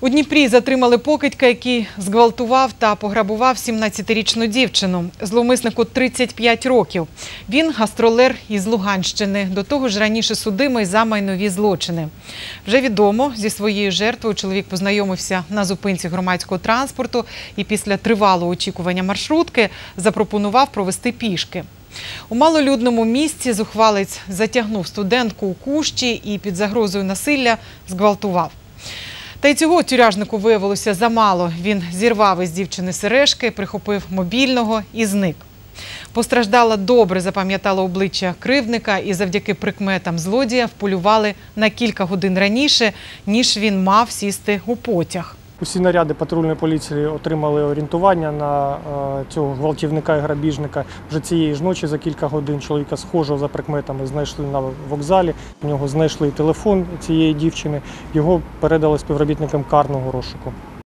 У Дніпрі затримали покидька, який зґвалтував та пограбував 17-річну дівчину. Зловмиснику 35 років. Він гастролер із Луганщини. До того ж раніше судимий за майнові злочини. Вже відомо, зі своєю жертвою чоловік познайомився на зупинці громадського транспорту і після тривалого очікування маршрутки запропонував провести пішки. У малолюдному місці зухвалець затягнув студентку у кущі і під загрозою насилля зґвалтував. Та й цього тюряжнику виявилося замало. Він зірвав із дівчини сережки, прихопив мобільного і зник. Постраждала добре запам'ятала обличчя кривдника і завдяки прикметам злодія вполювали на кілька годин раніше, ніж він мав сісти у потяг. Усі наряди патрульної поліції отримали орієнтування на е, цього гвалтівника і грабіжника. Вже цієї ж ночі за кілька годин чоловіка схожого за прикметами знайшли на вокзалі. У нього знайшли телефон цієї дівчини. Його передали співробітникам карного розшуку.